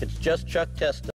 It's just Chuck Testa.